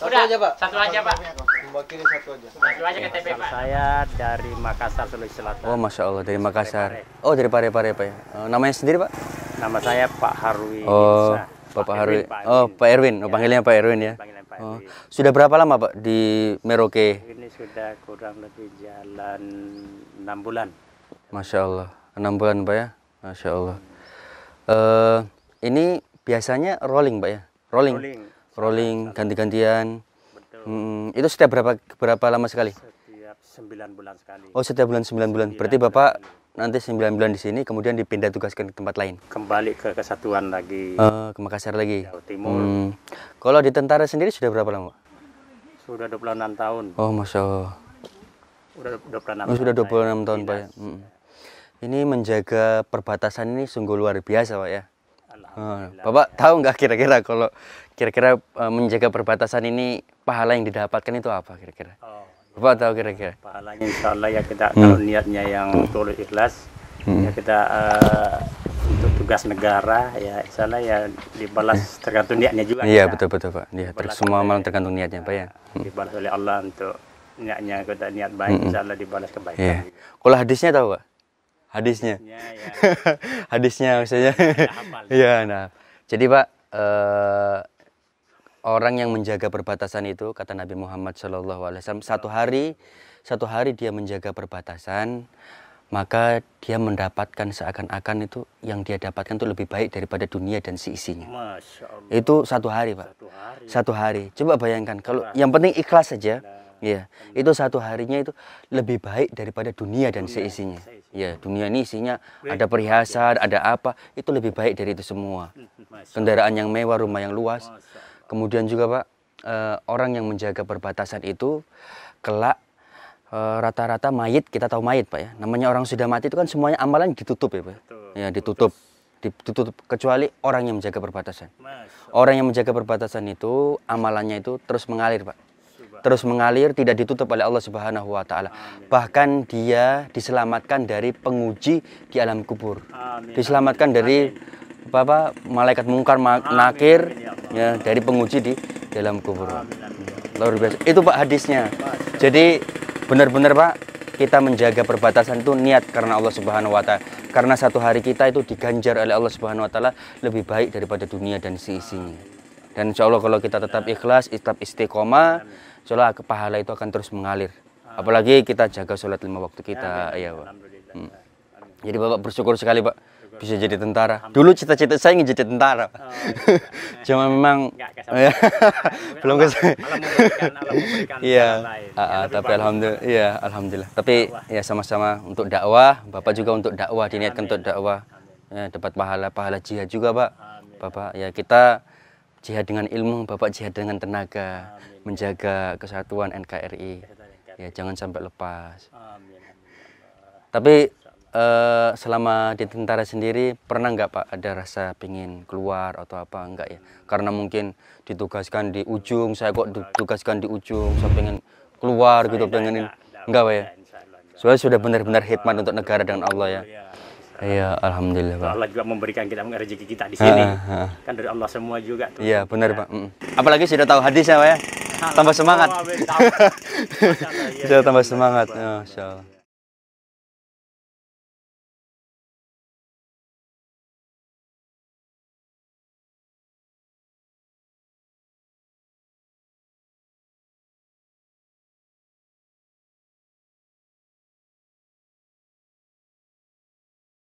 Satu aja Pak. Satu aja Pak. Mewakili satu aja. Satu aja KTP Pak. Saya dari Makassar, Sulawesi Selatan. Oh, masya Allah dari Makassar. Oh, dari Pare-Pare Pak ya. Eh, namanya sendiri Pak? Nama saya Pak Harwi. Oh. Bapak Pak Harwi. Oh. Pak Erwin. Oh, Ya, panggilnya Pak Erwin ya. Oh, sudah berapa lama Pak di Merauke? Ini sudah kurang lebih jalan enam bulan. Masya Allah. Enam bulan Pak ya. Masya Allah. Eh, ini biasanya rolling Pak ya. Rolling. Rolling. Rolling, ganti-gantian. Hmm, itu setiap berapa berapa lama sekali? Setiap sembilan bulan sekali. Oh, setiap bulan 9 bulan. Berarti Bapak nanti 9 bulan di sini kemudian dipindah tugaskan ke tempat lain. Kembali ke kesatuan lagi. Eh, ke Makassar lagi. Jawa Timur. Hmm. Kalau di tentara sendiri sudah berapa lama? Pak? Sudah 26 tahun. Oh, Masya Allah. Sudah 26 Oh, sudah tahun 26 tahun Pak ya. dinas. Mm. Ini menjaga perbatasan ini sungguh luar biasa Pak ya. Bapak tahu nggak kira-kira kalau kira-kira eh, menjaga perbatasan ini pahala yang didapatkan itu apa kira-kira? Oh, Bapak tahu kira-kira? pahalanya insya Allah ya kita Hmm. kalau niatnya yang tulus ikhlas ya kita eh, untuk tugas negara ya insya Allah ya dibalas tergantung niatnya juga Iya kita. betul betul Pak. Iya, ter- semua malah tergantung niatnya Pak ya. dibalas oleh Allah untuk niatnya kita niat baik insya Allah dibalas kebaikan Iya. Kalau hadisnya tahu Pak? Hadisnya. Ya, ya. hadisnya maksudnya. Iya, nah. Jadi Pak, eh, orang yang menjaga perbatasan itu kata Nabi Muhammad SAW satu hari satu hari dia menjaga perbatasan maka dia mendapatkan seakan-akan itu yang dia dapatkan itu lebih baik daripada dunia dan seisinya. Masya Allah Itu satu hari pak. satu hari Satu hari. Coba bayangkan kalau yang penting ikhlas saja. Ya, itu satu harinya itu lebih baik daripada dunia dan seisinya. Ya, dunia ini isinya ada perhiasan, ada apa, itu lebih baik dari itu semua. Kendaraan yang mewah, rumah yang luas. Kemudian juga Pak, eh, orang yang menjaga perbatasan itu kelak eh, rata-rata mayit, kita tahu mayit Pak ya. Namanya orang sudah mati itu kan semuanya amalan ditutup ya Pak. Betul. Ya, ditutup. Ditutup kecuali orang yang menjaga perbatasan. Orang yang menjaga perbatasan itu amalannya itu terus mengalir, Pak. Terus mengalir tidak ditutup oleh Allah Subhanahu wa taala. Bahkan dia diselamatkan dari penguji di alam kubur. Amin. Diselamatkan dari apa, malaikat mungkar ma- nakir ya dari penguji di dalam kubur. Luar biasa. Itu Pak hadisnya. Jadi benar-benar Pak kita menjaga perbatasan itu niat karena Allah Subhanahu wa taala. Karena satu hari kita itu diganjar oleh Allah Subhanahu wa taala lebih baik daripada dunia dan seisinya. Dan insya Allah kalau kita tetap ikhlas, tetap istiqomah, insya Allah pahala itu akan terus mengalir. Apalagi kita jaga sholat lima waktu kita, ya Pak. Alhamdulillah. Hmm. Jadi Bapak bersyukur sekali Pak bisa jadi tentara. Dulu cita-cita saya ingin jadi tentara. Pak. Cuma memang kesampaian. belum memberikan Iya, lain. ah, ah, tapi alhamdulillah, iya alhamdulillah. Tapi ya sama-sama untuk dakwah, bapak juga untuk dakwah diniatkan untuk dakwah, ya, dapat pahala pahala jihad juga pak. Bapak ya kita jihad dengan ilmu, bapak jihad dengan tenaga, menjaga kesatuan NKRI. Ya jangan sampai lepas. Amin. Tapi eh, selama di tentara sendiri pernah nggak pak ada rasa pingin keluar atau apa enggak ya? Karena mungkin ditugaskan di ujung, saya kok ditugaskan di ujung, saya pengen keluar gitu, pengen ini. Enggak pak ya? Soalnya sudah benar-benar khidmat untuk negara dengan Allah ya. Ya, Iya, alhamdulillah pak. Allah juga memberikan kita rezeki kita di sini. Ah, ah. Kan dari Allah semua juga tuh. Iya benar pak. Mm. Apalagi sudah tahu hadisnya pak ya, tambah semangat. Iya. Sudah tambah semangat. Masya Allah.